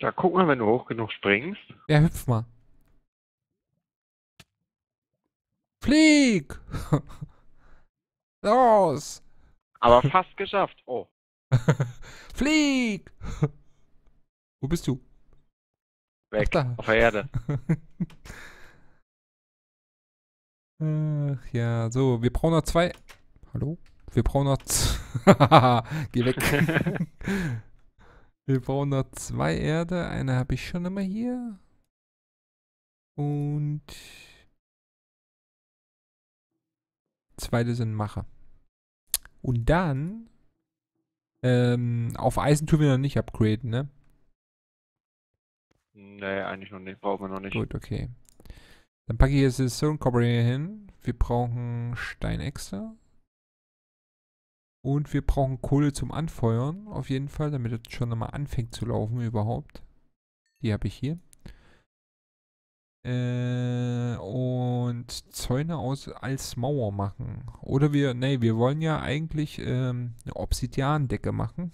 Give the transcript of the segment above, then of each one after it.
Ja, guck mal, wenn du hoch genug springst. Ja, hüpf mal. Flieg! Los! Aber fast geschafft. Oh. Flieg! Wo bist du? Weg. Da. Auf der Erde. Ach ja, so, wir brauchen noch zwei. Hallo? Wir brauchen noch. Geh weg. Wir brauchen noch zwei Erde. Eine habe ich schon immer hier. Und. Zweite sind Macher. Und dann. Ähm, auf Eisen tun wir noch nicht upgraden, ne? nee, eigentlich noch nicht. Brauchen wir noch nicht. Gut, okay. Dann packe ich jetzt das Stone Cobra hier hin. Wir brauchen Stein extra. Und wir brauchen Kohle zum Anfeuern, auf jeden Fall, damit es schon mal anfängt zu laufen überhaupt. Die habe ich hier. Äh, und Zäune aus als Mauer machen. Oder wir, nee, wir wollen ja eigentlich ähm, eine Obsidiandecke machen.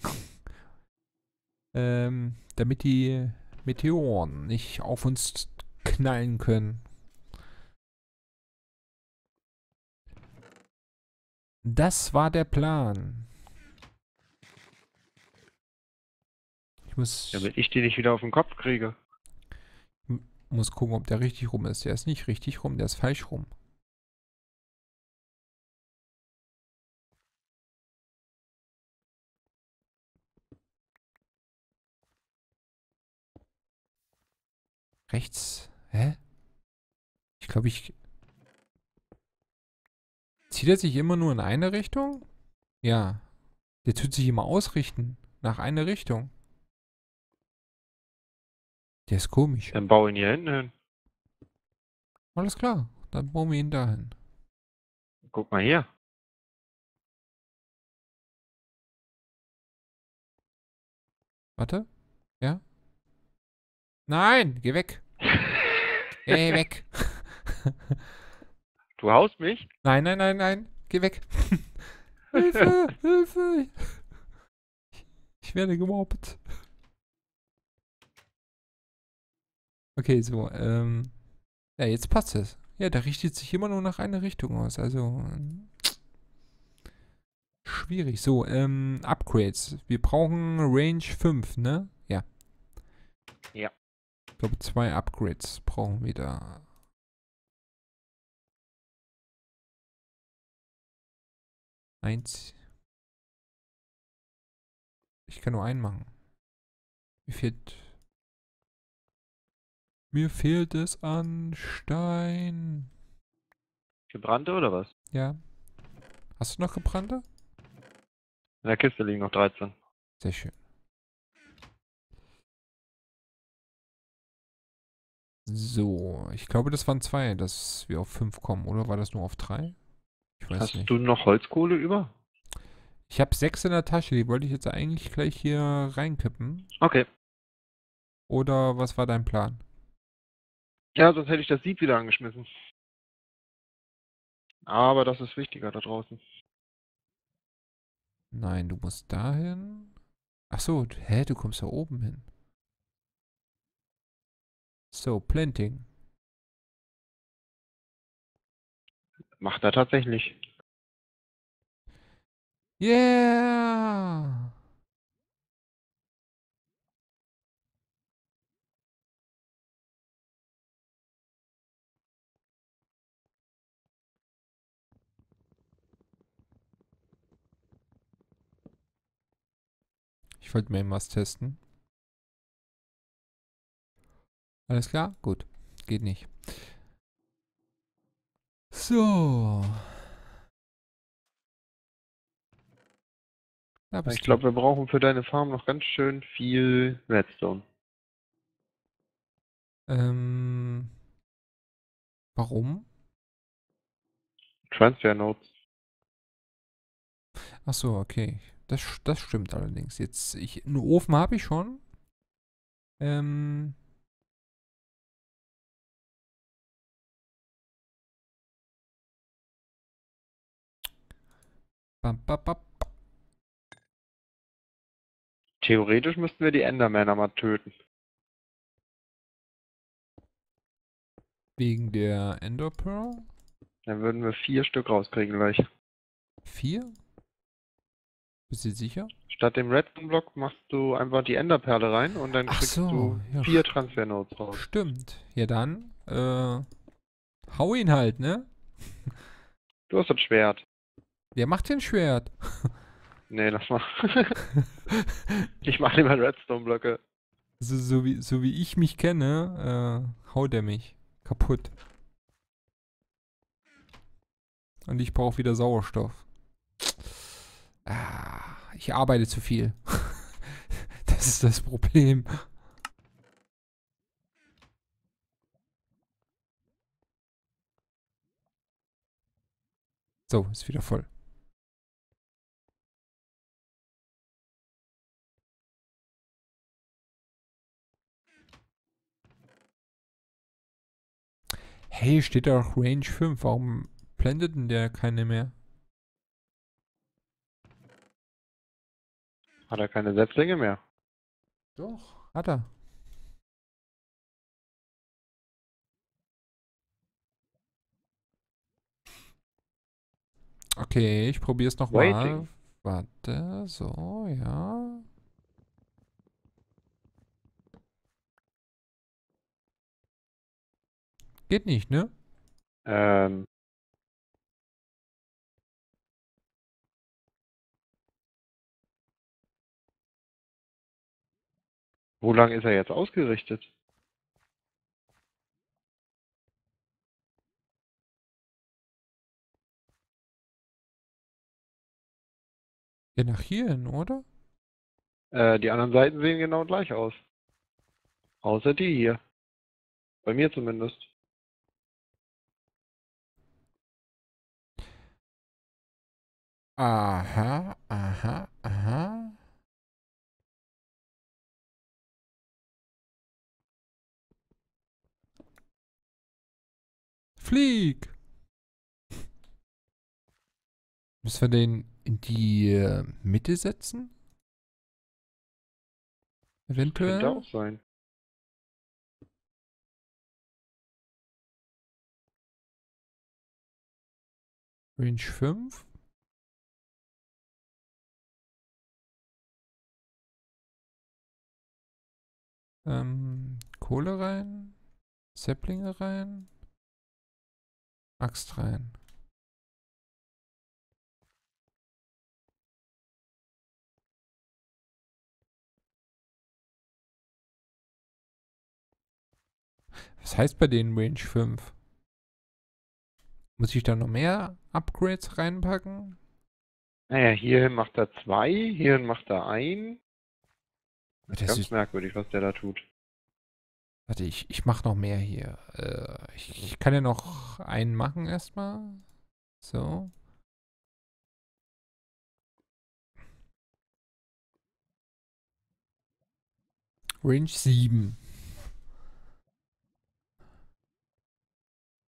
ähm, damit die Meteoren nicht auf uns knallen können. Das war der Plan. Ich muss, Damit ich die nicht wieder auf den Kopf kriege. muss gucken, ob der richtig rum ist. Der ist nicht richtig rum, der ist falsch rum. Rechts. Hä? Ich glaube, ich. Zieht er sich immer nur in eine Richtung? Ja. Der tut sich immer ausrichten. Nach einer Richtung. Der ist komisch. Dann baue ihn hier hinten hin. Alles klar. Dann bauen wir ihn dahin. Guck mal hier. Warte. Ja? Nein! Geh weg! Geh weg! Du haust mich? nein, nein, nein, nein! Geh weg! Hilfe! Hilfe! Ich werde gemobbt. Okay, so, ähm. Ja, jetzt passt es. Ja, der richtet sich immer nur nach einer Richtung aus. Also. ähm, Schwierig. So, ähm, Upgrades. Wir brauchen Range 5, ne? Ja. Ja. Ich glaube, zwei Upgrades brauchen wir da. Eins. Ich kann nur einen machen. Mir fehlt. Mir fehlt es an Stein. Gebrannte oder was? Ja. Hast du noch gebrannte? In der Kiste liegen noch 13. Sehr schön. So, ich glaube, das waren zwei, dass wir auf fünf kommen, oder war das nur auf drei? Weiß Hast nicht. du noch Holzkohle über? Ich habe sechs in der Tasche, die wollte ich jetzt eigentlich gleich hier reinkippen. Okay. Oder was war dein Plan? Ja, sonst hätte ich das Sieb wieder angeschmissen. Aber das ist wichtiger da draußen. Nein, du musst dahin. Ach so, hä, du kommst da oben hin. So, Planting. Macht er tatsächlich. Yeah! Ich wollte mir was testen. Alles klar? Gut. Geht nicht. So. Ich glaube, wir brauchen für deine Farm noch ganz schön viel Redstone. Ähm. Warum? Transfer Notes. Ach so, okay. Das, das stimmt allerdings. Jetzt, ich, einen Ofen habe ich schon. Ähm. Bam, bam, bam. Theoretisch müssten wir die Endermänner mal töten. Wegen der Enderpearl? Dann würden wir vier Stück rauskriegen gleich. Vier? Bist du sicher? Statt dem Redstone-Block machst du einfach die Enderperle rein und dann Ach kriegst so, du ja. vier Transfernotes raus. Stimmt. Ja dann, äh, hau ihn halt, ne? Du hast das Schwert. Wer macht den Schwert? Nee, lass mal. ich mach lieber Redstone-Blöcke. So, so, wie, so wie ich mich kenne, äh, haut er mich kaputt. Und ich brauche wieder Sauerstoff. Ah, ich arbeite zu viel. das ist das Problem. So, ist wieder voll. Hey, steht da auch Range 5. Warum blendet denn der keine mehr? Hat er keine Setzlinge mehr? Doch. Hat er. Okay, ich probiere es nochmal. Warte, so, ja. Geht nicht, ne? Ähm. Wo lang ist er jetzt ausgerichtet? Ja, nach hier hin, oder? Äh, die anderen Seiten sehen genau gleich aus. Außer die hier. Bei mir zumindest. Aha, aha, aha. Flieg! Müssen wir den in die äh, Mitte setzen? Könnte Eventuell? auch sein. Range 5? Ähm, Kohle rein. Säpplinge rein. Axt rein. Was heißt bei denen Range 5? Muss ich da noch mehr Upgrades reinpacken? Naja, hierhin macht er zwei, hierhin macht er ein. Das Ganz ist, merkwürdig, was der da tut. warte, ich, ich mach noch mehr hier. Äh, ich, ich kann ja noch einen machen erstmal. So. Range 7.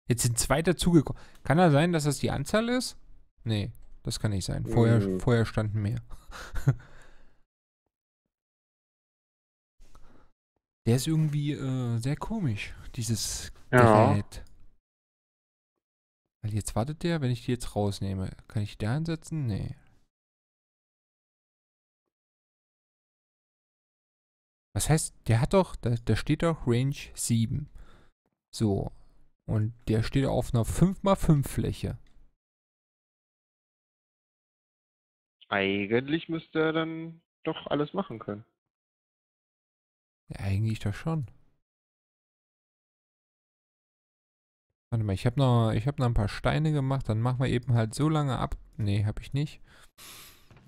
Jetzt sind zwei dazugekommen. Kann da sein, dass das die Anzahl ist? Nee, das kann nicht sein. Vorher, Mhm. vorher standen mehr. Der ist irgendwie äh, sehr komisch, dieses Ja. Gerät. Weil jetzt wartet der, wenn ich die jetzt rausnehme. Kann ich die da hinsetzen? Nee. Was heißt, der hat doch, da, da steht doch Range 7. So. Und der steht auf einer 5x5 Fläche. Eigentlich müsste er dann doch alles machen können. Ja, eigentlich doch schon. Warte mal, ich habe noch, ich habe noch ein paar Steine gemacht, dann machen wir eben halt so lange ab. Nee, habe ich nicht.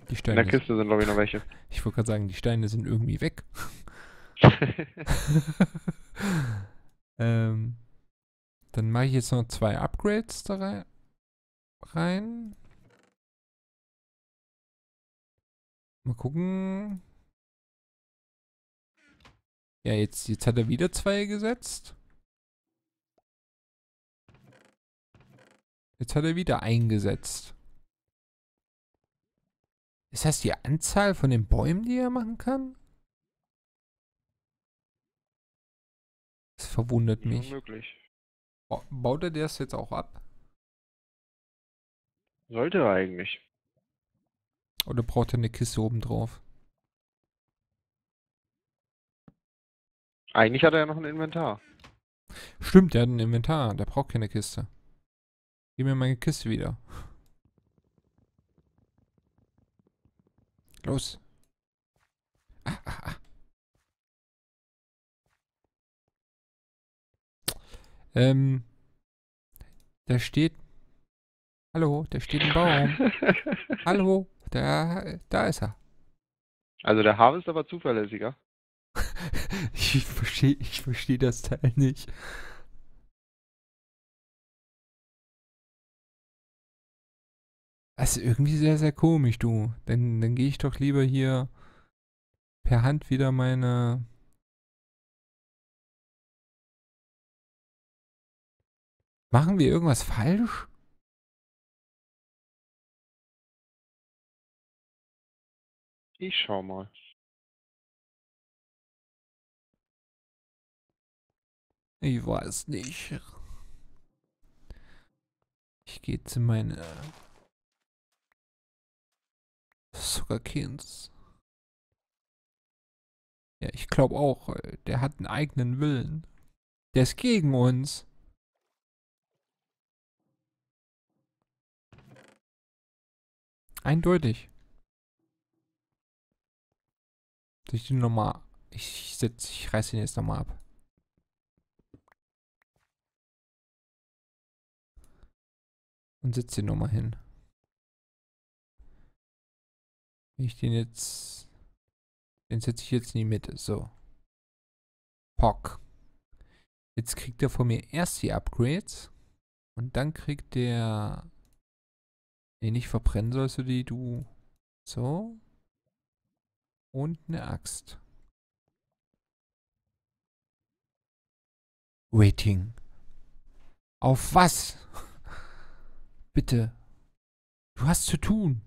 Die In Steine. der Kiste sind, glaube ich, noch welche. Ich wollte gerade sagen, die Steine sind irgendwie weg. ähm, dann mache ich jetzt noch zwei Upgrades da rei- rein. Mal gucken. Ja, jetzt, jetzt hat er wieder zwei gesetzt. Jetzt hat er wieder eingesetzt. Ist das die Anzahl von den Bäumen, die er machen kann? Das verwundert mich. Unmöglich. Ba- Baut er das jetzt auch ab? Sollte er eigentlich. Oder braucht er eine Kiste oben drauf? Eigentlich hat er ja noch ein Inventar. Stimmt, der hat ein Inventar. Der braucht keine Kiste. Gib mir meine Kiste wieder. Los. Ah, ah, ah. Ähm. Da steht. Hallo, da steht ein Baum. Hallo, da, da ist er. Also der Harvest ist aber zuverlässiger. Ich verstehe ich versteh das Teil nicht. Das ist irgendwie sehr, sehr komisch, du. Dann, dann gehe ich doch lieber hier per Hand wieder meine. Machen wir irgendwas falsch? Ich schau mal. Ich weiß nicht. Ich gehe zu meine Zuckerkins. Ja, ich glaube auch, äh, der hat einen eigenen Willen. Der ist gegen uns. Eindeutig. Ich den nochmal. Ich setz, ich reiß den jetzt nochmal ab. Und setz den nochmal hin. Ich den jetzt. Den setze ich jetzt in die Mitte. So. Pock. Jetzt kriegt er von mir erst die Upgrades. Und dann kriegt der. Nee, nicht verbrennen sollst du die, du. So. Und eine Axt. Waiting. Auf was? Bitte. Du hast zu tun.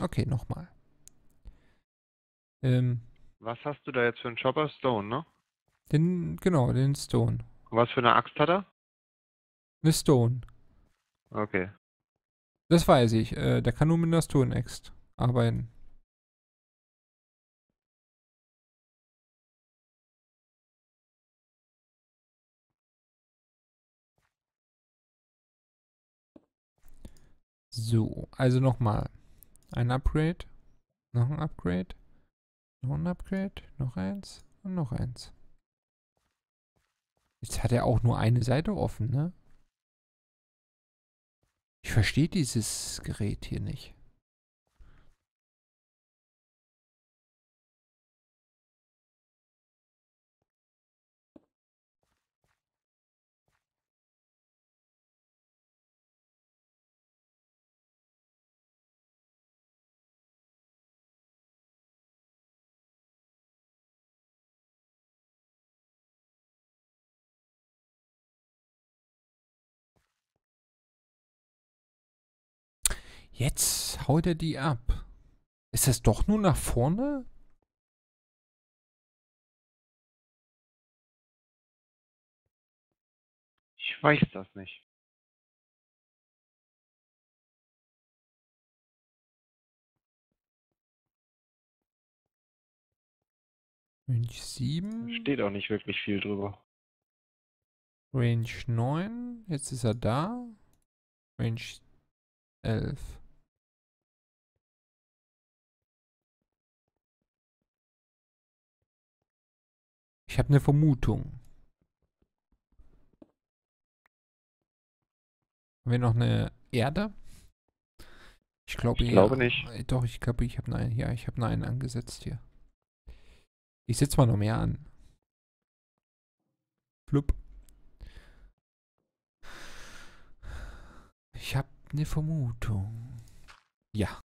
Okay, nochmal. Ähm, Was hast du da jetzt für einen Chopper? Stone, ne? den, genau, den Stone. Und was für eine Axt hat er? Eine Stone. Okay. Das weiß ich. Äh, der kann nur mit einer Stone Axt arbeiten. So, also nochmal. Ein Upgrade. Noch ein Upgrade. Noch ein Upgrade. Noch eins. Und noch eins. Jetzt hat er auch nur eine Seite offen, ne? Ich verstehe dieses Gerät hier nicht. Jetzt haut er die ab. Ist das doch nur nach vorne? Ich weiß das nicht. Range 7. Steht auch nicht wirklich viel drüber. Range 9. Jetzt ist er da. Range 11. Ich habe eine Vermutung. Haben wir noch eine Erde? Ich glaube Ich glaube nicht. Äh, Doch, ich glaube, ich habe einen. Ja, ich habe einen angesetzt hier. Ich setze mal noch mehr an. Flup. Ich habe eine Vermutung. Ja.